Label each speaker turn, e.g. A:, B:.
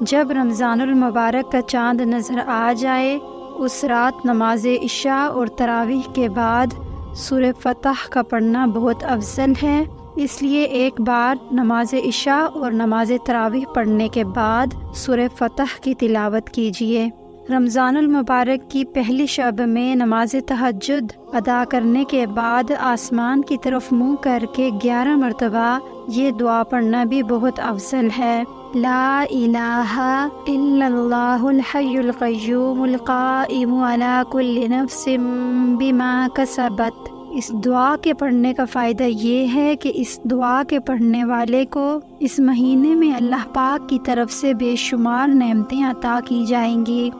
A: جب رمضان المبارک کا چاند نظر آ جائے، اس رات نماز عشاء اور تراویح کے بعد سور فتح کا پڑھنا بہت افضل ہے۔ اس لیے ایک بار نماز عشاء اور نماز تراویح پڑھنے کے بعد سور فتح کی تلاوت کیجیے رمضان المبارک کی پہلی شب میں نماز تہجد ادا کرنے کے بعد آسمان کی طرف منہ کر کے گیارہ مرتبہ یہ دعا پڑھنا بھی بہت افضل ہے۔ لا الہ الا اللہ الحی القیوم القائم على كل نفس بما کسبت۔ اس دعا کے پڑھنے کا فائدہ یہ ہے کہ اس دعا کے پڑھنے والے کو اس مہینے میں اللہ پاک کی طرف سے بے شمار نعمتیں عطا کی جائیں گی۔